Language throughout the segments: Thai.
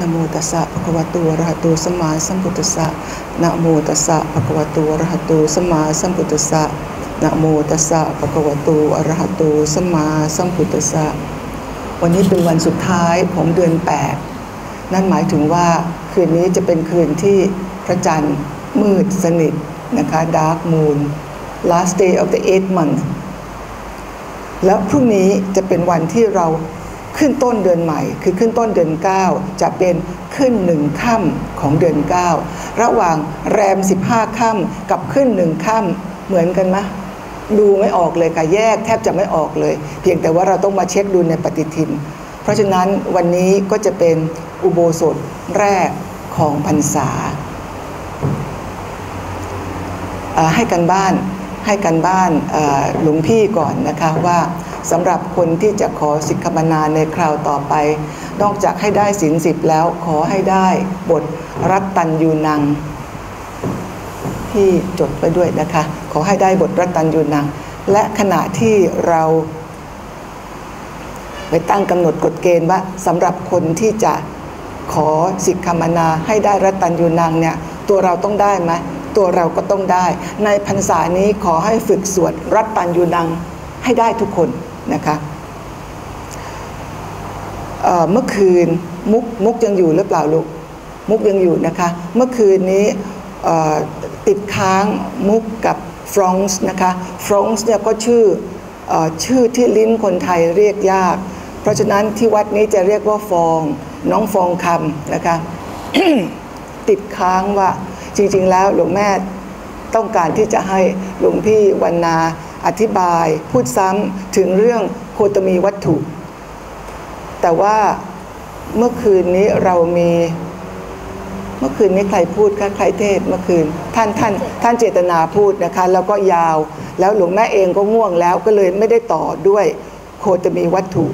นโมตัสสะภะคะวะโตอะระหะโตสัมมาสัมพุทธัสสะนะโมตัสสะภะคะวะโตอะระหะโตสัมมาสัมพุทธัสสะนะโมตัสสะภะคะวะโตอะระหะโตสัมมาสัมพุทธัสสะวันนี้เป็นวันสุดท้ายของเดือน 8 นั่นหมายถึงว่าคืนนี้จะเป็นคืนที่พระจันทร์มืดสนิทนะคะ dark moon last day of the eighth month แล้วพรุ่งนี้จะเป็นวันที่เรา ขึ้นต้นเดือนใหม่ คือขึ้นต้นเดือน 9 จะเป็นขึ้นหนึ่งค่ำของเดือน 9 ระหว่างแรม 15ค่ำกับขึ้นหนึ่งค่ำเหมือนกันไหมดูไม่ออกเลยค่ะแยกแทบจะไม่ออกเลย เพียงแต่ว่าเราต้องมาเช็คดูในปฏิทิน เพราะฉะนั้นวันนี้ก็จะเป็นอุโบสถแรกของพรรษา ให้กันบ้านให้กันบ้านหลวงพี่ก่อนนะคะว่า สำหรับคนที่จะขอสิกขมนาในคราวต่อไป นอกจากให้ได้ศีลสิบแล้วขอให้ได้บทรัตตัญยูนัง ที่จดไปด้วยนะคะ ขอให้ได้บทรัตตัญยูนัง และขณะที่เราไปตั้งกำหนดกฎเกณฑ์ว่าสำหรับคนที่จะขอสิกขมนาให้ได้รัตตัญยูนังเนี่ยตัวเราต้องได้ไหมตัวเราก็ต้องได้ ในพรรษานี้ขอให้ฝึกสวดรัตตัญยูนังให้ได้ทุกคน นะคะเเมื่อคืนมุกมุกยังอยู่หรือเปล่าลูกมุกยังอยู่นะคะ เมื่อคืนนี้ติดค้างมุกกับฟรองส์นะคะฟรองส์เนี่ยก็ชื่ออชื่อที่ลิ้นคนไทยเรียกยาก เพราะฉะนั้นที่วัดนี้จะเรียกว่าฟอง น้องฟองคำนะคะติดค้างว่าจริง ๆ แล้วหลวงแม่ต้องการที่จะให้หลวงพี่วันนาอธิบายพูดซ้ำถึงเรื่องโคตมีวัตถุ แต่ว่าเมื่อคืนนี้เรามี เมื่อคืนนี้ใครพูดคะใครเทศเมื่อคืน ท่านท่านท่านเจตนาพูดนะคะ แล้วก็ยาว แล้วหลวงแม่เองก็ง่วงแล้วก็เลยไม่ได้ต่อด้วยโคตมีวัตถุ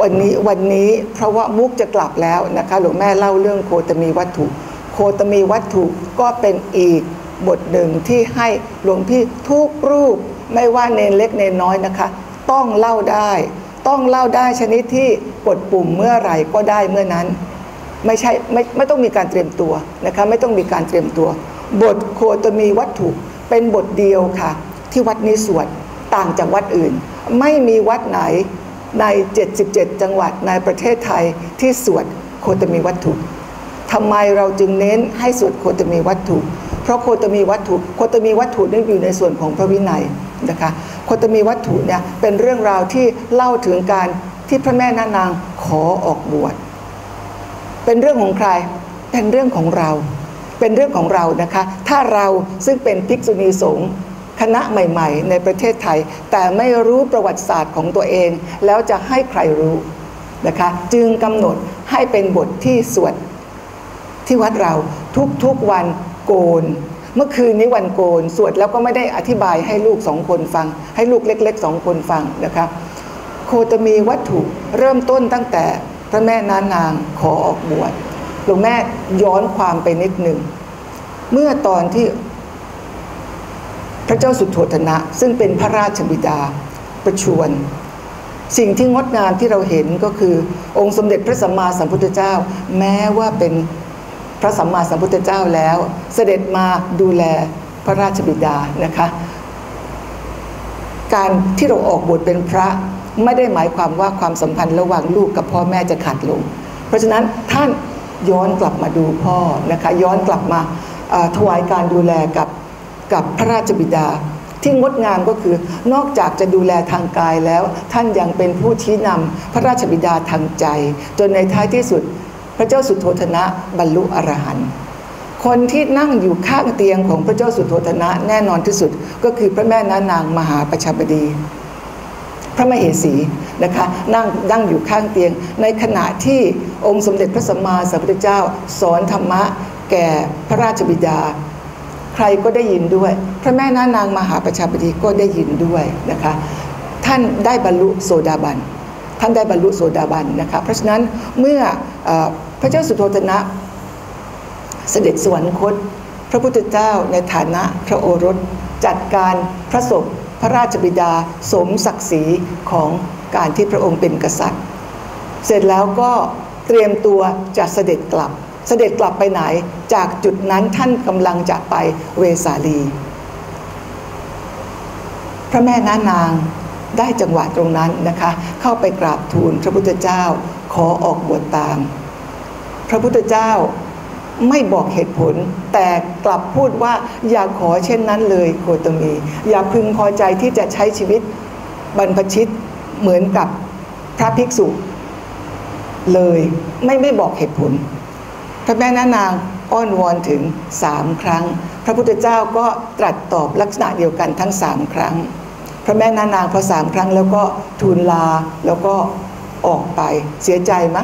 วันนี้วันนี้เพราะว่ามุกจะกลับแล้วนะคะหลวงแม่เล่าเรื่องโคตมีวัตถุ โคตมีวัตถุก็เป็นอีกบทหนึ่งที่ให้หลวงพี่ทุกรูป ไม่ว่าเนนเล็กเนนน้อยนะคะ ต้องเล่าได้ ต้องเล่าได้ชนิดที่กดปุ่มเมื่อไหร่ก็ได้เมื่อนั้น ไม่ใช่ไม่ไม่ต้องมีการเตรียมตัวนะคะไม่ต้องมีการเตรียมตัว บทโคตมีวัตถุเป็นบทเดียวค่ะ ที่วัดนี้สวดต่างจากวัดอื่น ไม่มีวัดไหนใน 77 จังหวัดในประเทศไทยที่สวดโคตมีวัตถุทำไมเราจึงเน้นให้สวดโคตมีวัตถุ เพราะโคตมีวัตถุโคตมีวัตถุนี่อยู่ในส่วนของพระวินัย นะคะโคตมีวัตถุเนี่ยเป็นเรื่องราวที่เล่าถึงการที่พระแม่นานางขอออกบวชเป็นเรื่องของใครเป็นเรื่องของเรา เป็นเรื่องของเรานะคะ ถ้าเราซึ่งเป็นภิกษุณีสงฆ์คณะใหม่ ๆ ในประเทศไทย แต่ไม่รู้ประวัติศาสตร์ของตัวเอง แล้วจะให้ใครรู้นะคะจึงกำหนดให้เป็นบทที่สวดที่วัดเราทุกๆวันโกน เมื่อคืนนี้วันโกนสวดแล้วก็ไม่ได้อธิบายให้ลูกสองคนฟัง ให้ลูกเล็กๆสองคนฟังนะครับโคตมีวัตถุเริ่มต้นตั้งแต่พระแม่นานางขอออกบวชหลวงแม่ย้อนความไปนิดหนึ่ง เมื่อตอนที่พระเจ้าสุโธธนะ ซึ่งเป็นพระราชบิดาประชวรสิ่งที่งดงามที่เราเห็นก็คือ องค์สมเด็จพระสัมมาสัมพุทธเจ้า แม้ว่าเป็น พระสัมมาสัมพุทธเจ้าแล้ว เสด็จมาดูแลพระราชบิดานะคะ การที่เราออกบวชเป็นพระไม่ได้หมายความว่าความสัมพันธ์ระหว่างลูกกับพ่อแม่จะขาดลง เพราะฉะนั้นท่านย้อนกลับมาดูพ่อนะคะย้อนกลับมาถวายการดูแลกับกับพระราชบิดา ที่งดงามก็คือนอกจากจะดูแลทางกายแล้ว ท่านยังเป็นผู้ชี้นำพระราชบิดาทางใจ จนในท้ายที่สุด พระเจ้าสุโธธนะบรรลุอรหันต์คนที่นั่งอยู่ข้างเตียงของพระเจ้าสุโธธนะแน่นอนที่สุดก็คือพระแม่นานางมหาประชาบดี พระมเหสีนะคะนั่งนั่งอยู่ข้างเตียง ในขณะที่องค์สมเด็จพระสัมมาสัมพุทธเจ้า สอนธรรมะแก่พระราชบิดา ใครก็ได้ยินด้วย พระแม่นานางมหาประชาบดีก็ได้ยินด้วยนะคะท่านได้บรรลุโสดาบันท่านได้บรรลุโสดาบันนะคะเพราะฉะนั้นเมื่อ พระเจ้าสุโธทนะ เสด็จสวรรคต พระพุทธเจ้าในฐานะพระโอรส จัดการพระศพพระราชบิดาสมศักดิ์ศรีของการที่พระองค์เป็นกษัตริย์ เสร็จแล้วก็เตรียมตัวจะเสด็จกลับ เสด็จกลับไปไหน จากจุดนั้นท่านกำลังจะไปเวสาลี พระแม่น้านาง ได้จังหวะตรงนั้นนะคะ เข้าไปกราบทูลพระพุทธเจ้าขอออกบวชตาม พระพุทธเจ้าไม่บอกเหตุผล แต่กลับพูดว่าอย่าขอเช่นนั้นเลยโคตมี อย่าพึงพอใจที่จะใช้ชีวิตบรรพชิตเหมือนกับพระภิกษุ เลยไม่ไม่บอกเหตุผล พระแม่นานางอ้อนวอนถึงสามครั้ง พระพุทธเจ้าก็ตรัสตอบลักษณะเดียวกันทั้งสามครั้ง พระแม่นานางพอสามครั้งแล้วก็ทูลลาแล้วก็ออกไปเสียใจไหม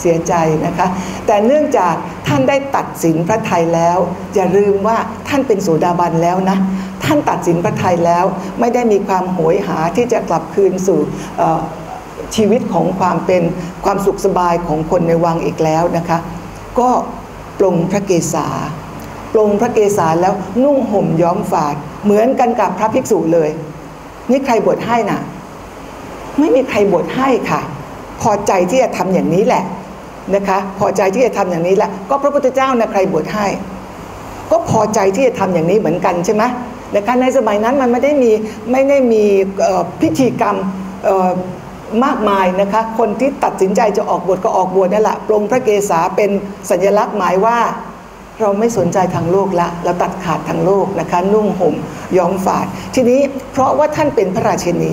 เสียใจนะคะ แต่เนื่องจากท่านได้ตัดสินพระไทยแล้ว อย่าลืมว่าท่านเป็นโสดาบันแล้วนะ ท่านตัดสินพระไทยแล้ว ไม่ได้มีความโหยหาที่จะกลับคืนสู่ชีวิตของความเป็นความสุขสบายของคนในวังอีกแล้วนะคะ ก็ปลงพระเกศาปลงพระเกศาแล้วนุ่งห่มย้อมฝาด เหมือนกันกับพระภิกษุเลย นี่ใครบวชให้นะ่ะ ไม่มีใครบวชให้ค่ะ พอใจที่จะทำอย่างนี้แหละนะคะ พอใจที่จะทำอย่างนี้แหละก็พระพุทธเจ้านะใครบวชให้ ก็พอใจที่จะทำอย่างนี้เหมือนกันใช่ไหมนะคะในสมัยนั้นมันไม่ได้มีไม่ได้มีพิธีกรรมมากมายนะคะ คนที่ตัดสินใจจะออกบวชก็ออกบวชนั่นแหละปรงพระเกศาเป็นสัญลักษณ์หมายว่า เราไม่สนใจทางโลกละเราตัดขาดทางโลกนะคะนุ่งห่มย้อมฝาด ทีนี้เพราะว่าท่านเป็นพระราชินี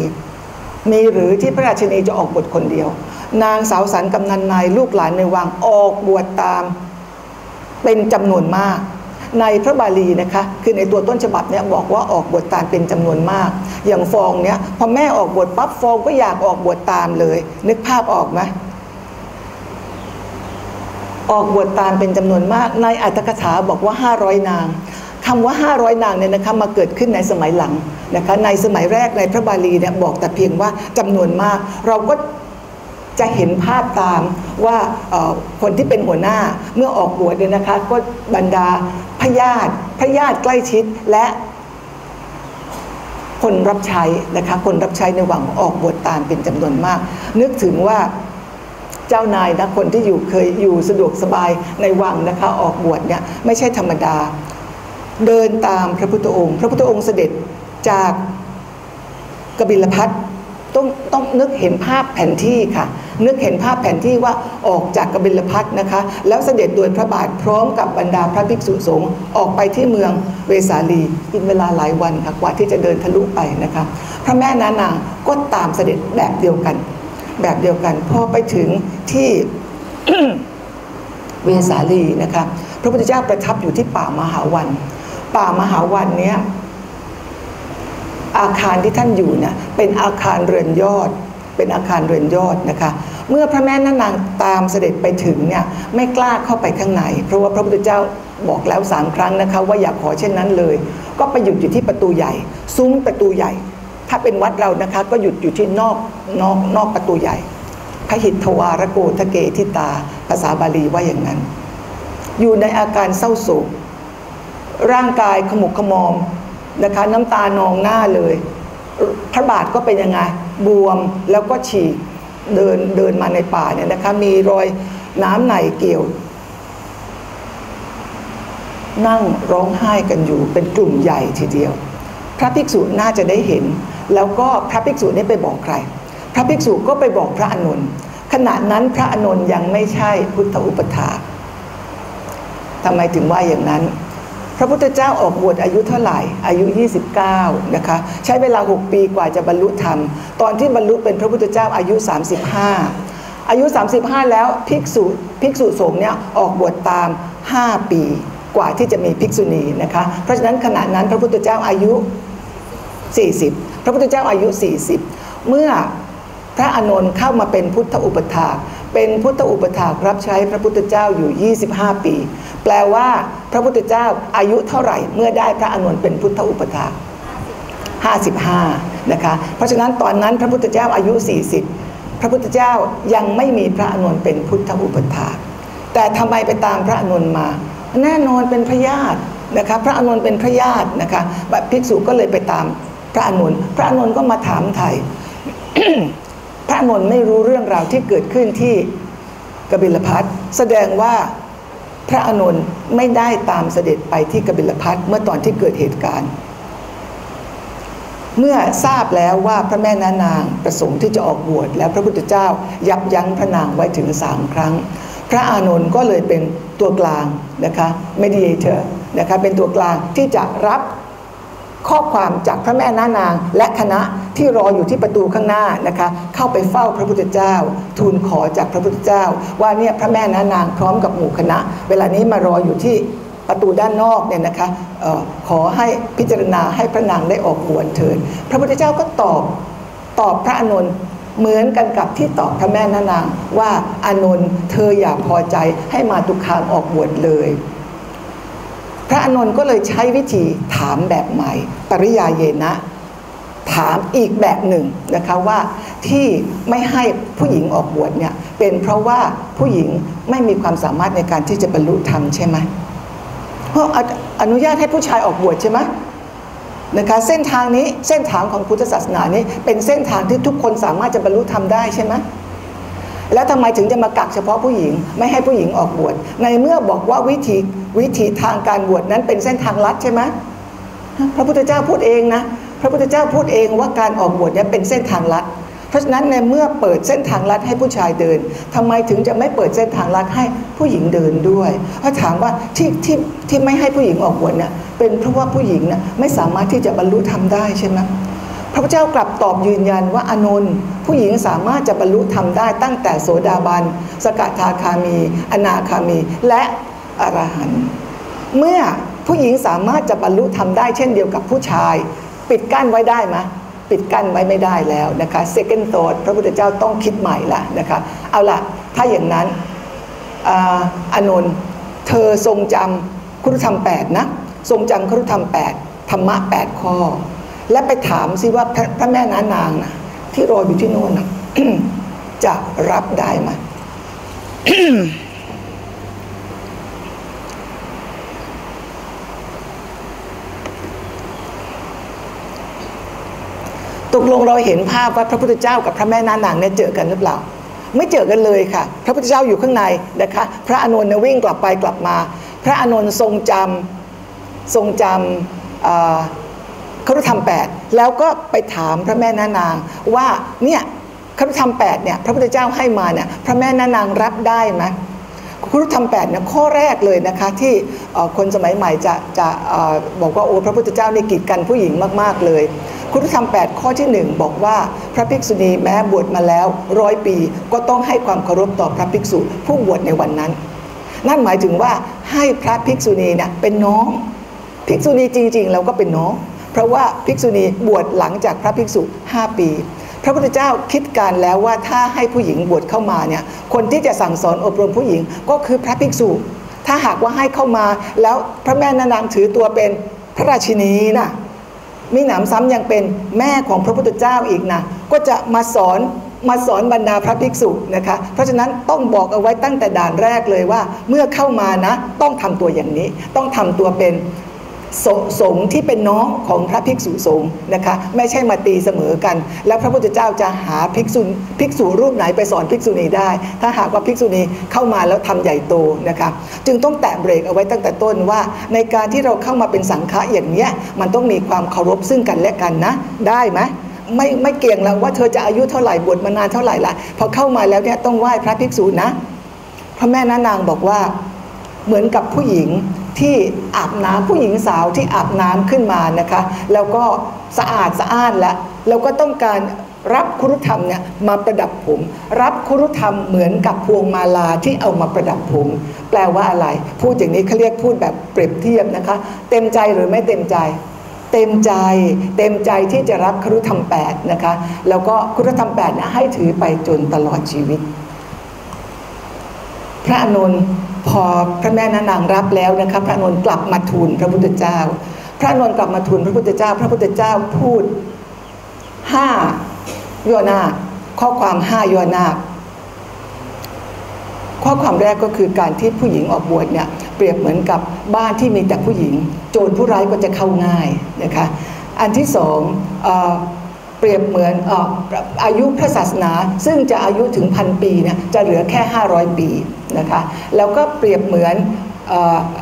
มีหรือที่พระราชินีจะออกบวชคนเดียว นางสาวสันกำนันนายลูกหลานในวังออกบวชตาม เป็นจำนวนมาก ในพระบาลีนะคะคือในตัวต้นฉบับเนี่ยบอกว่าออกบวชตามเป็นจำนวนมาก อย่างฟองเนี่ยพอแม่ออกบวชปั๊บฟองก็อยากออกบวชตามเลย นึกภาพออกไหม ออกบวชตามเป็นจำนวนมาก ในอัตถกถาบอกว่า 500 นางคำว่า 500 นางเนี่ยนะคะมาเกิดขึ้นในสมัยหลังนะคะในสมัยแรกในพระบาลีเนี่ยบอกแต่เพียงว่าจำนวนมาก เราก็จะเห็นภาพตามว่าคนที่เป็นหัวหน้าเมื่อออกบวชเนี่ยนะคะก็บรรดาพญาติพญาติใกล้ชิดและคนรับใช้นะคะคนรับใช้ในหวังออกบวชตามเป็นจำนวนมาก นึกถึงว่า เจ้านายนะคนที่อยู่เคยอยู่สะดวกสบายในวังนะคะออกบวชเนี่ยไม่ใช่ธรรมดา เดินตามพระพุทธองค์ พระพุทธองค์เสด็จจากกบิลพัทต้องต้องนึกเห็นภาพแผนที่ค่ะ นึกเห็นภาพแผนที่ว่าออกจากกบิลพัทนะคะ แล้วเสด็จโดยพระบาทพร้อมกับบรรดาพระภิกษุสงฆ์ออกไปที่เมืองเวสาลีกินเวลาหลายวันค่ะกว่าที่จะเดินทะลุไปนะคะ พระแม่นานางก็ตามเสด็จแบบเดียวกัน แบบเดียวกันพอไปถึงที่เวสาลีนะคะพระพุทธเจ้าประทับอยู่ที่ป่ามหาวัน ป่ามหาวันเนี้ยอาคารที่ท่านอยู่เนี่ยเป็นอาคารเรือนยอด เป็นอาคารเรือนยอดนะคะ เมื่อพระแม่นานางตามเสด็จไปถึงเนี่ยไม่กล้าเข้าไปข้างใน เพราะว่าพระพุทธเจ้าบอกแล้วสามครั้งนะคะว่าอย่าขอเช่นนั้นเลย ก็ไปหยุดอยู่ที่ประตูใหญ่ ซุ้มประตูใหญ่ ถ้าเป็นวัดเรานะคะก็หยุดอยู่ที่นอกนอกนอกประตูใหญ่ พระหิทธวารโกทเกทิตา ภาษาบาลีว่าอย่างนั้น อยู่ในอาการเศร้าโศกร่างกายขมุกขมอมนะคะน้ำตานองหน้าเลย พระบาทก็เป็นยังไง บวมแล้วก็ฉีกเดินเดินมาในป่าเนี่ยนะคะมีรอยน้ำไหนเกี่ยว นั่งร้องไห้กันอยู่เป็นกลุ่มใหญ่ทีเดียว พระภิกษุน่าจะได้เห็น แล้วก็พระภิกษุนี้ไปบอกใคร พระภิกษุก็ไปบอกพระอนุนขณะนั้นพระอนุนยังไม่ใช่พุทธอุปถาทำไมถึงว่าอย่างนั้น พระพุทธเจ้าออกบวชอายุเท่าไหร่ อายุ 29 นะคะ ใช้เวลา 6 ปีกว่าจะบรรลุธรรม ตอนที่บรรลุเป็นพระพุทธเจ้าอายุ 35 อายุ 35 แล้วภิกษุภิกษุสงฆ์เนี่ยออกบวชตาม 5 ปีกว่าที่จะมีภิกษุณีนะคะ เพราะฉะนั้นขณะนั้นพระพุทธเจ้าอายุ 40 พระพุทธเจ้าอายุ 40 เมื่อพระอานนท์เข้ามาเป็นพุทธอุปถาเป็นพุทธอุปถากรับใช้พระพุทธเจ้าอยู่ 25 ปี แปลว่าพระพุทธเจ้าอายุเท่าไหร่ เมื่อได้พระอานนท์เป็นพุทธอุปถาก 55 นะคะ เพราะฉะนั้นตอนนั้นพระพุทธเจ้าอายุ 40 พระพุทธเจ้ายังไม่มีพระอานนท์เป็นพุทธอุปถาก แต่ทำไมไปตามพระอานนท์มา แน่นอนเป็นพระญาตินะคะ พระอานนท์เป็นพระญาตินะคะภิกษุก็เลยไปตาม พระอานนพระอานนก็มาถามไทยพระนนท์ไม่รู้เรื่องราวที่เกิดขึ้นที่กบิลพัทแสดงว่าพระอานนไม่ได้ตามเสด็จไปที่กบิลพัทเมื่อตอนที่เกิดเหตุการณ์ เมื่อทราบแล้วว่าพระแม่นานางประสงค์ที่จะออกบวชแล้วพระพุทธเจ้ายับยั้งพระนางไว้ถึงสามครั้ง พระอานนท์ก็เลยเป็นตัวกลางนะคะ mediator นะคะเป็นตัวกลางที่จะรับ ข้อความจากพระแม่นานาง และคณะที่รออยู่ที่ประตูข้างหน้านะคะ เข้าไปเฝ้าพระพุทธเจ้า ทูลขอจากพระพุทธเจ้า ว่าเนี่ยพระแม่นานางพร้อมกับหมู่คณะ เวลานี้มารออยู่ที่ประตูด้านนอกเนี่ยนะคะออขอให้พิจารณาให้พระนางได้ออกบวชเถิดพระพุทธเจ้าก็ตอบตอบพระอานนเหมือนกันกับที่ตอบพระแม่นานางว่าอานนท์เธออย่าพอใจให้มาตุคามออกบวชเลย พระอานนก็เลยใช้วิธีถามแบบใหม่ ปริยาเยนะ ถามอีกแบบหนึ่งนะคะว่าที่ไม่ให้ผู้หญิงออกบวชเนี่ยเป็นเพราะว่าผู้หญิงไม่มีความสามารถในการที่จะบรรลุธรรมใช่ไหมเพราะอนุญาตให้ผู้ชายออกบวชใช่ไหมนะคะเส้นทางนี้เส้นทางของพุทธศาสนานี้เป็นเส้นทางที่ทุกคนสามารถจะบรรลุธรรมได้ใช่ไหม แล้วทำไมถึงจะมากักเฉพาะผู้หญิง ไม่ให้ผู้หญิงออกบวชในเมื่อบอกว่าวิธีวิธีทางการบวชนั้นเป็นเส้นทางลัดใช่ไหมพระพุทธเจ้าพูดเองนะพระพุทธเจ้าพูดเองว่าการออกบวชนี้เป็นเส้นทางลัด เพราะฉะนั้นในเมื่อเปิดเส้นทางลัดให้ผู้ชายเดินทำไมถึงจะไม่เปิดเส้นทางลัดให้ผู้หญิงเดินด้วยเพราะถามว่าที่ที่ที่ไม่ให้ผู้หญิงออกบวชเนี่ยเป็นเพราะว่าผู้หญิงเนะไม่สามารถที่จะบรรลุธรรมได้ใช่ไหม พระพุทธเจ้ากลับตอบยืนยันว่าอานนท์ผู้หญิงสามารถจะบรรลุธรรมได้ตั้งแต่โสดาบัน สกทาคามี อนาคามี และอรหันต์เมื่อผู้หญิงสามารถจะบรรลุธรรมได้เช่นเดียวกับผู้ชาย ปิดกั้นไว้ได้ไหมปิดกั้นไว้ไม่ได้แล้วนะคะ second thought พระพุทธเจ้าต้องคิดใหม่ละนะคะ เอาละถ้าอย่างนั้นอานนท์เธอทรงจำคุรุธรรม8นะ ทรงจำคุรุธรรม8ธรรมะ8ข้อ และไปถามซิว่าพระพระแม่นานางนะที่รออยู่ที่โน่นนะจะรับได้ไหมตกลงเราเห็นภาพว่าพระพุทธเจ้ากับพระแม่นานางเนี่ยเจอกันหรือเปล่า ไม่เจอกันเลยค่ะ พระพุทธเจ้าอยู่ข้างในนะคะ พระอานนท์วิ่งกลับไปกลับมา พระอานนท์ทรงจำทรงจำ ครุธรรมแปดแล้วก็ไปถามพระแม่นานางว่าเนี่ยครุธรรมแปดเนี่ยพระพุทธเจ้าให้มาเนี่ยพระแม่นานางรับได้ไหมครุธรรมแปดเนี่ยข้อแรกเลยนะคะที่คนสมัยใหม่จะจะบอกว่าโอ้พระพุทธเจ้าในกีดกันผู้หญิงมาก ๆ เลยคุณธรรม 8 ข้อที่ 1 บอกว่าพระภิกษุณีแม้บวชมาแล้วร้อยปีก็ต้องให้ความเคารพต่อพระภิกษุผู้บวชในวันนั้น นั่นหมายถึงว่าให้พระภิกษุณีเนี่ยเป็นน้อง ภิกษุณีจริงๆเราก็เป็นน้อง เพราะว่าภิกษุณีบวชหลังจากพระภิกษุ 5 ปี พระพุทธเจ้าคิดการแล้วว่าถ้าให้ผู้หญิงบวชเข้ามาเนี่ยคนที่จะสั่งสอนอบรมผู้หญิงก็คือพระภิกษุ ถ้าหากว่าให้เข้ามาแล้วพระแม่นานางถือตัวเป็นพระราชินีนะ่ะมีหนำซ้ำยังเป็นแม่ของพระพุทธเจ้าอีกนะ ก็จะมาสอนมาสอนบรรดาพระภิกษุนะคะ เพราะฉะนั้นต้องบอกเอาไว้ตั้งแต่ด่านแรกเลยว่า เมื่อเข้ามานะ ต้องทำตัวอย่างนี้ ต้องทำตัวเป็น สสงที่เป็นน้องของพระภิกษุสงฆ์นะคะ ไม่ใช่มาตีเสมอกัน แล้วพระพุทธเจ้าจะหาภิกษุภิกษุรูปไหนไปสอนภิกษุณีได้ ถ้าหากว่าภิกษุณีเข้ามาแล้วทำใหญ่โตนะคะ จึงต้องแตะเบรกเอาไว้ตั้งแต่ต้นว่า ในการที่เราเข้ามาเป็นสังฆะอย่างเนี้ยมันต้องมีความเคารพซึ่งกันและกันนะ ได้ไหมไม่ไม่เกี่ยงแล้วว่าเธอจะอายุเท่าไหร่บวชมานานเท่าไหร่ละพอเข้ามาแล้วเนี่ยต้องไหว้พระภิกษุนะพระแม่นานางบอกว่าเหมือนกับผู้หญิง ที่อาบน้ำผู้หญิงสาวที่อาบน้ำขึ้นมานะคะแล้วก็สะอาดสะอ้านแล้วแล้วก็ต้องการรับคุรุธรรมเนี่ยมาประดับผม รับคุรุธรรมเหมือนกับพวงมาลาที่เอามาประดับผม แปลว่าอะไร พูดอย่างนี้เขาเรียกพูดแบบเปรียบเทียบนะคะ เต็มใจหรือไม่เต็มใจ เต็มใจ เต็มใจที่จะรับครุธรรมแปดนะคะแล้วก็ครุธรรมแปดเนี่ยให้ถือไปจนตลอดชีวิต พระอนุน พอพระแม่นานางรับแล้วนะคะพระนนท์กลับมาทูลพระพุทธเจ้า พระนนท์กลับมาทูลพระพุทธเจ้า พระพุทธเจ้าพูดห้าย่อนาข้อความห้าย่อนาข้อความแรกก็คือการที่ผู้หญิงออกบวชเนี่ยเปรียบเหมือนกับบ้านที่มีแต่ผู้หญิง โจรผู้ร้ายก็จะเข้าง่ายนะคะอันที่สอง เปรียบเหมือนออายุพระศาสนา ซึ่งจะอายุถึงพันปีเนี่ยจะเหลือแค่ 500 ปีนะคะแล้วก็เปรียบเหมือนอ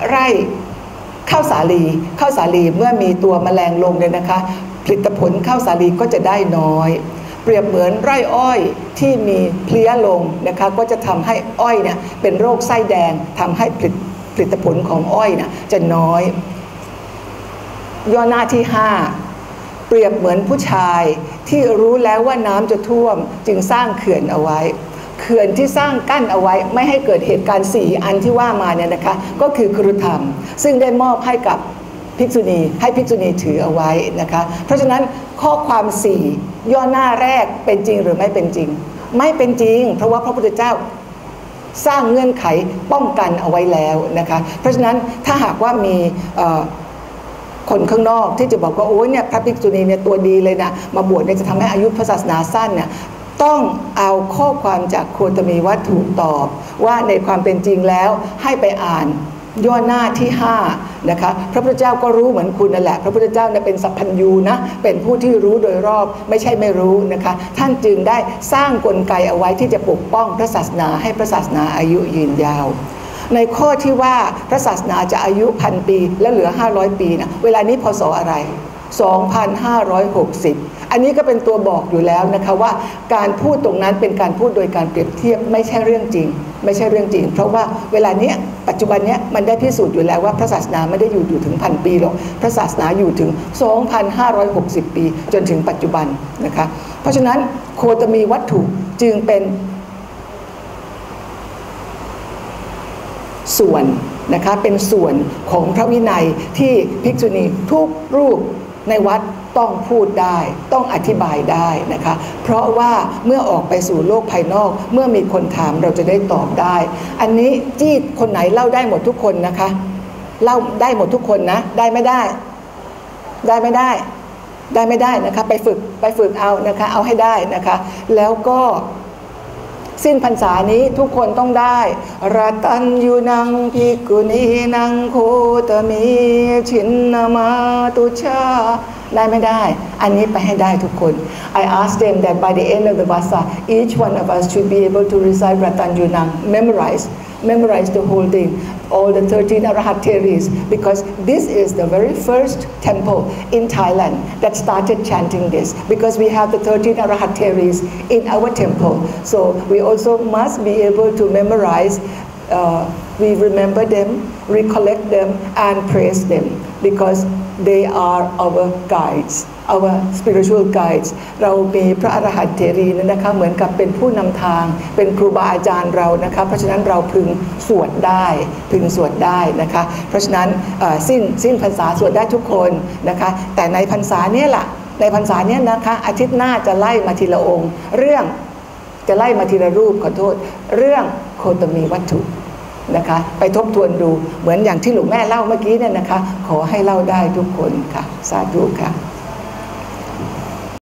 ไร่ข้าวสาลีข้าวสาลีเมื่อมีตัวแมลงลงเนี่ยนะคะ ผลิตผลข้าวสาลีก็จะได้น้อย เปรียบเหมือนไร่อ้อยที่มีเพลี้ยลงนะคะก็จะทำให้อ้อยเนี่ยเป็นโรคไส้แดงทำให้ผลิตผลิตผลของอ้อยเนี่ยจะน้อย ย่อหน้าที่ 5 เปรียบเหมือนผู้ชายที่รู้แล้วว่าน้ำจะท่วมจึงสร้างเขื่อนเอาไว้ เขื่อนที่สร้างกั้นเอาไว้ไม่ให้เกิดเหตุการณ์สี่อันที่ว่ามาเนี่ยนะคะ ก็คือครุธรรม ซึ่งได้มอบให้กับภิกษุณีให้ภิกษุณีถือเอาไว้นะคะ เพราะฉะนั้นข้อความสี่ย่อหน้าแรกเป็นจริงหรือไม่เป็นจริง ไม่เป็นจริง เพราะว่าพระพุทธเจ้าสร้างเงื่อนไขป้องกันเอาไว้แล้วนะคะ เพราะฉะนั้นถ้าหากว่ามี คนข้างนอกที่จะบอกว่าโอ้ยเนี่ยพระภิกษุณีเนี่ยตัวดีเลยนะมาบวชเนี่ยจะทำให้อายุพระศาสนาสั้นเนี่ยต้องเอาข้อความจากโคตมีวัตถุตอบ ว่าในความเป็นจริงแล้วให้ไปอ่านย่อหน้าที่5นะคะพระพุทธเจ้าก็รู้เหมือนคุณนั่นแหละ พระพุทธเจ้าเนี่ยเป็นสัพพัญญูนะเป็นผู้ที่รู้โดยรอบไม่ใช่ไม่รู้นะคะ ท่านจึงได้สร้างกลไกเอาไว้ที่จะปกป้องพระศาสนาให้พระศาสนาอายุยืนยาว ในข้อที่ว่าพระศาสนาจะอายุพันปีแล้วเหลือ 500 ปีนะเวลานี้พศออะไร 2,560 อันนี้ก็เป็นตัวบอกอยู่แล้วนะคะว่าการพูดตรงนั้นเป็นการพูดโดยการเปรียบเทียบไม่ใช่เรื่องจริง ไม่ใช่เรื่องจริง เพราะว่าเวลาเนี้ยปัจจุบันเนี้ยมันได้พิสูจน์อยู่แล้วว่าพระศาสนาไม่ได้อยู่อยู่ถึงพันปีหรอกพระศาสนาอยู่ถึง 2,560 ปี จนถึงปัจจุบันนะคะเพราะฉะนั้นโคตมีวัตถุจึงเป็น ส่วนนะคะเป็นส่วนของพระวินัยที่ภิกษุณีทุกรูปในวัดต้องพูดได้ ต้องอธิบายได้นะคะ เพราะว่าเมื่อออกไปสู่โลกภายนอก เมื่อมีคนถามเราจะได้ตอบได้ อันนี้จี้คนไหนเล่าได้หมดทุกคนนะคะเล่าได้หมดทุกคนนะ ได้ไม่ได้ ได้ไม่ได้ ได้ไม่ได้นะคะ ไปฝึกไปฝึกเอานะคะ เอาให้ได้นะคะ แล้วก็ สิ้นพรรษานี้ทุกคนต้องได้รัตันยูนังพิกุณีนังโคตมีชินนามาตุชาได้ไม่ได้ อันนี้ไปให้ได้ทุกคน I asked them that by the end of the Vasa each one of us should be able to recite Ratan Yunang memorize memorize the whole thing. All the 13 Arahateris because this is the very first temple in Thailand that started chanting this because we have the 13 Arahateris in our temple. So we also must be able to memorize uh, we remember them recollect them and praise them because they are our guides our spiritual guides เรามีพระอรหันต์เทรีนั่นนะคะเหมือนกับเป็นผู้นำทาง เป็นครูบาอาจารย์เรานะคะเพราะฉะนั้นเราพึงสวดได้พึงสวดได้นะคะเพราะฉะนั้นสิ้นสิ้นพรรษาสวดได้ทุกคนนะคะแต่ในพรรษาเนี้ยแหละในพรรษาเนี้ยนะคะอาทิตย์หน้าจะไล่มาทีละองค์ เรื่อง จะไล่มาทีละรูปขอโทษ เรื่องโคตมีวัตถุนะคะไปทบทวนดูเหมือนอย่างที่หลวงแม่เล่าเมื่อกี้เนี่ยนะคะ ขอให้เล่าได้ทุกคนค่ะ สาธุค่ะ